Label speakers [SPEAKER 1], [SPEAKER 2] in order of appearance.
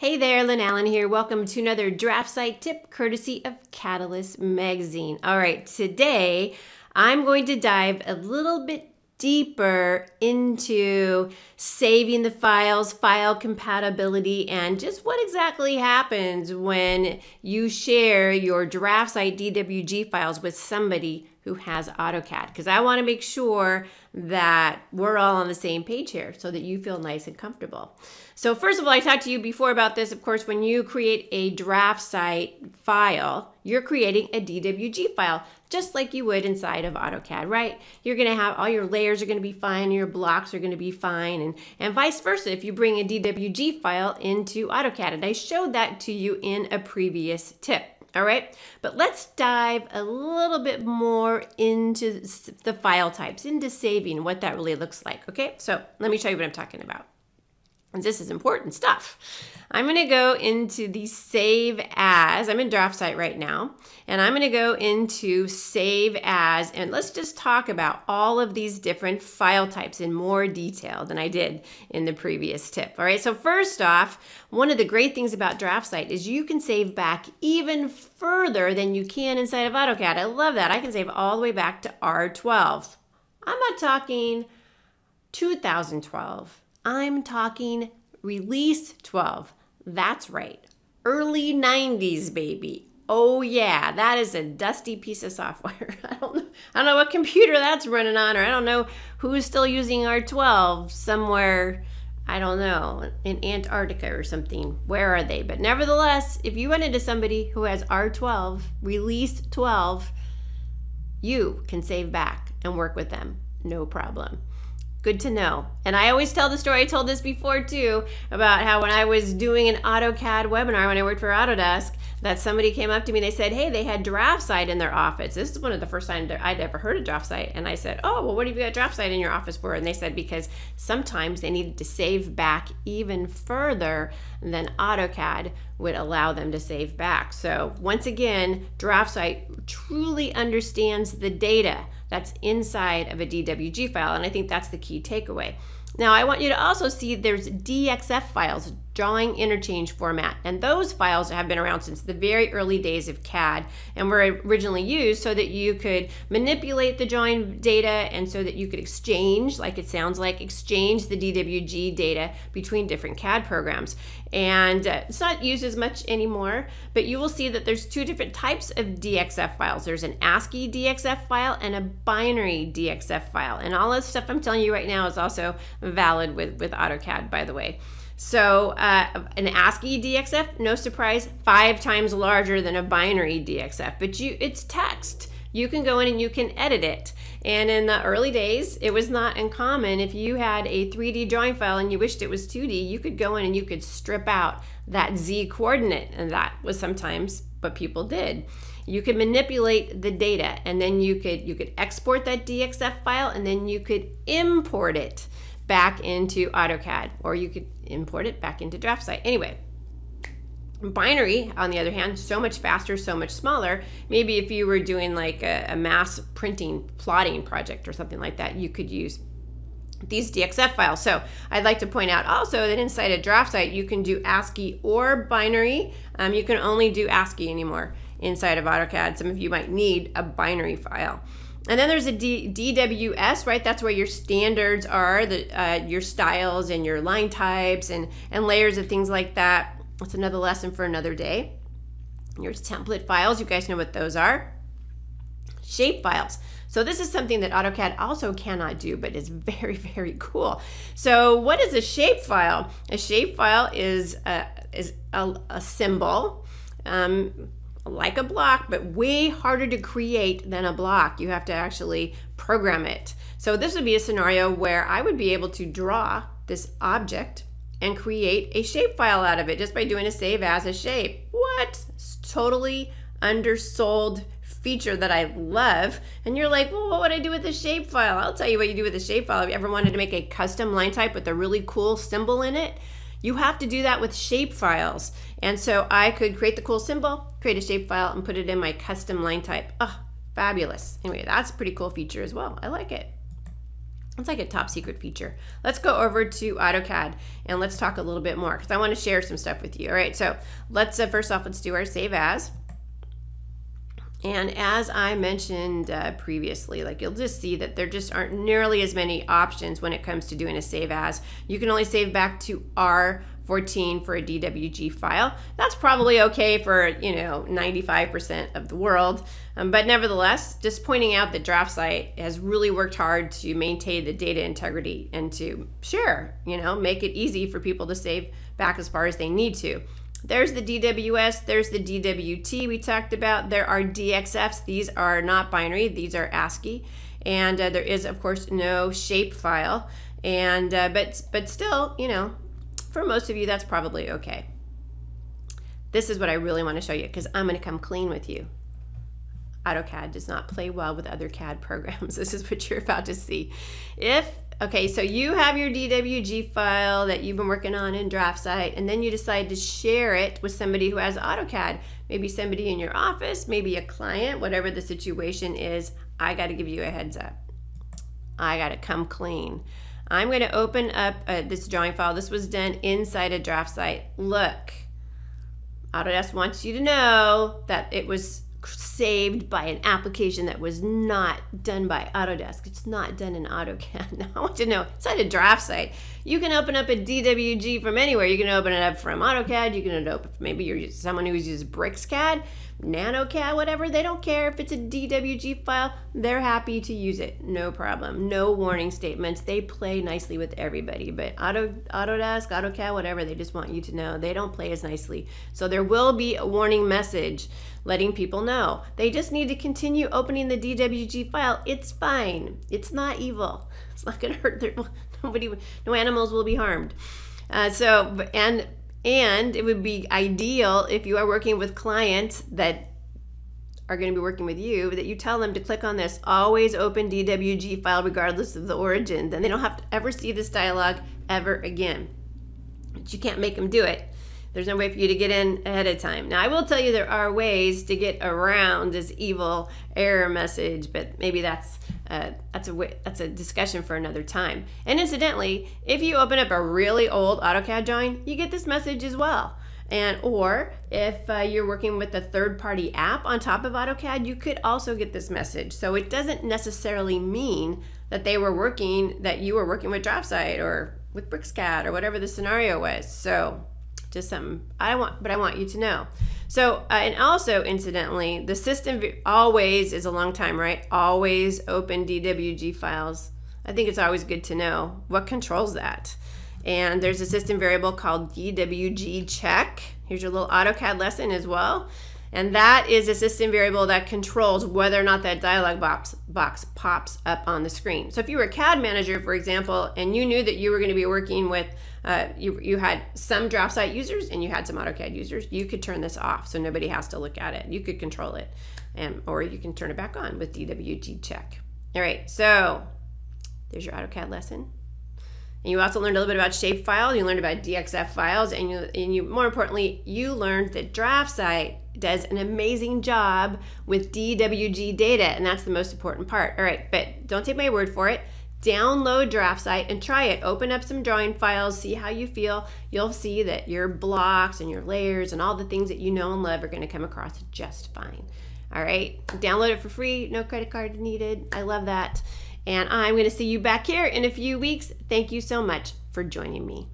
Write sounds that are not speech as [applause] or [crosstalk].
[SPEAKER 1] Hey there, Lynn Allen here. Welcome to another DraftSight tip courtesy of Cadalyst Magazine. All right, today I'm going to dive a little bit deeper into saving the files, file compatibility, and just what exactly happens when you share your DraftSight DWG files with somebody who has AutoCAD. Because I want to make sure that we're all on the same page here so that you feel nice and comfortable. So first of all, I talked to you before about this. Of course, when you create a DraftSight file, you're creating a DWG file, just like you would inside of AutoCAD, right? You're gonna have all your layers are gonna be fine, your blocks are gonna be fine, and, and vice versa if you bring a DWG file into AutoCAD. And I showed that to you in a previous tip. All right, but let's dive a little bit more into the file types, into saving, what that really looks like. Okay, so let me show you what I'm talking about this is important stuff. I'm going to go into the save as. I'm in DraftSight right now, and I'm going to go into save as, and let's just talk about all of these different file types in more detail than I did in the previous tip. All right, so first off, one of the great things about DraftSight is you can save back even further than you can inside of AutoCAD. I love that. I can save all the way back to R12. I'm not talking 2012. I'm talking release 12. That's right. Early 90s, baby. Oh yeah, that is a dusty piece of software. [laughs] I don't know. I don't know what computer that's running on, or I don't know who's still using R12 somewhere. I don't know in Antarctica or something. Where are they? But nevertheless, if you run into somebody who has R12, release 12, you can save back and work with them. No problem. Good to know. And I always tell the story, I told this before too, about how when I was doing an AutoCAD webinar when I worked for Autodesk, that somebody came up to me and they said, hey, they had DraftSight in their office. This is one of the first times I'd ever heard of DraftSight. And I said, oh, well, what have you got DraftSight in your office for? And they said, because sometimes they needed to save back even further than AutoCAD would allow them to save back. So once again, DraftSight truly understands the data that's inside of a DWG file. And I think that's the key takeaway. Now I want you to also see there's DXF files, drawing interchange format, and those files have been around since the very early days of CAD and were originally used so that you could manipulate the drawing data and so that you could exchange, like it sounds like, exchange the DWG data between different CAD programs. And uh, it's not used as much anymore, but you will see that there's two different types of DXF files. There's an ASCII DXF file and a binary DXF file. And all this stuff I'm telling you right now is also valid with, with AutoCAD, by the way. So uh, an ASCII DXF, no surprise, five times larger than a binary DXF, but you it's text. You can go in and you can edit it. And in the early days, it was not uncommon if you had a 3D drawing file and you wished it was 2D, you could go in and you could strip out that Z coordinate. And that was sometimes what people did. You could manipulate the data and then you could you could export that DXF file and then you could import it back into AutoCAD or you could import it back into DraftSight. Anyway, binary on the other hand so much faster so much smaller maybe if you were doing like a, a, mass printing plotting project or something like that you could use these DXF files. So I'd like to point out also that inside a DraftSight you can do ASCII or binary. Um, you can only do ASCII anymore inside of AutoCAD. Some of you might need a binary file. And then there's a D, DWS, right? That's where your standards are, the, uh, your styles and your line types and, and layers of things like that. That's another lesson for another day. Your template files, you guys know what those are. Shape files. So this is something that AutoCAD also cannot do, but is very, [laughs] very cool. So what is a shape file? A shape file is a, is a, a symbol. Um, like a block, but way harder to create than a block. You have to actually program it. So this would be a scenario where I would be able to draw this object and create a shapefile out of it just by doing a save as a shape. What? It's totally undersold feature that I love. And you're like, well, what would I do with a shapefile? I'll tell you what you do with a shapefile. If you ever wanted to make a custom line type with a really cool symbol in it, you have to do that with shape files. And so I could create the cool symbol, create a shape file, and put it in my custom line type. Oh, fabulous. Anyway, that's a pretty cool feature as well. I like it. It's like a top secret feature. Let's go over to AutoCAD and let's talk a little bit more because I want to share some stuff with you. All right, so let's uh, first off, let's do our save as. And as I mentioned uh, previously, like you'll just see that there just aren't nearly as many options when it comes to doing a save as. You can only save back to R14 for a DWG file. That's probably okay for, you know, 95% of the world. Um, but nevertheless, just pointing out that DraftSight has really worked hard to maintain the data integrity and to share, you know, make it easy for people to save back as far as they need to. There's the DWS, there's the DWT we talked about. There are DXFs, these are not binary, these are ASCII. And uh, there is, of course, no shape file. And uh, but but still, you know, for most of you, that's probably okay. This is what I really want to show you because I'm going to come clean with you. AutoCAD does not play well with other CAD programs. [laughs] This is what you're about to see. If Okay, so you have your DWG file that you've been working on in DraftSight, and then you decide to share it with somebody who has AutoCAD. Maybe somebody in your office, maybe a client, whatever the situation is. I got to give you a heads up. I got to come clean. I'm to open up uh, this drawing file. This was done inside a DraftSight. Look, Autodesk wants you to know that it was saved by an application that was not done by Autodesk. It's not done in AutoCAD. [laughs] Now, I want to know, it's not a DraftSight. You can open up a DWG from anywhere. You can open it up from AutoCAD. You can open maybe you're someone who uses BricsCAD. NanoCAD, whatever, they don't care if it's a DWG file. They're happy to use it. No problem. No warning statements. They play nicely with everybody. But Auto, Autodesk, AutoCAD, whatever, they just want you to know they don't play as nicely. So there will be a warning message letting people know. They just need to continue opening the DWG file. It's fine. It's not evil. It's not going to hurt [laughs] nobody, no animals will be harmed. Uh, so, and and it would be ideal if you are working with clients that are going to be working with you that you tell them to click on this always open DWG file regardless of the origin. Then they don't have to ever see this dialog ever again. But you can't make them do it. There's no way for you to get in ahead of time. Now, I will tell you there are ways to get around this evil error message, but maybe that's uh, that's a that's a discussion for another time. And incidentally, if you open up a really old AutoCAD drawing, you get this message as well. And or if uh, you're working with a third-party app on top of AutoCAD, you could also get this message. So it doesn't necessarily mean that they were working that you were working with DraftSight or with BricsCAD or whatever the scenario was. So just something I want, but I want you to know. So, uh, and also incidentally, the system always is a long time, right? Always open DWG files. I think it's always good to know what controls that. And there's a system variable called DWG check. Here's your little AutoCAD lesson as well. And that is a system variable that controls whether or not that dialog box, box pops up on the screen. So if you were a CAD manager, for example, and you knew that you were going to be working with, uh, you, you had some DraftSight users and you had some AutoCAD users, you could turn this off so nobody has to look at it. You could control it, and, or you can turn it back on with DWG check. All right, so there's your AutoCAD lesson. And you also learned a little bit about shape files. You learned about DXF files, and you, and you more importantly, you learned that DraftSight does an amazing job with DWG data, and that's the most important part. All right, but don't take my word for it. Download DraftSight and try it. Open up some drawing files, see how you feel. You'll see that your blocks and your layers and all the things that you know and love are going to come across just fine. All right, download it for free, no credit card needed. I love that. And I'm going to see you back here in a few weeks. Thank you so much for joining me.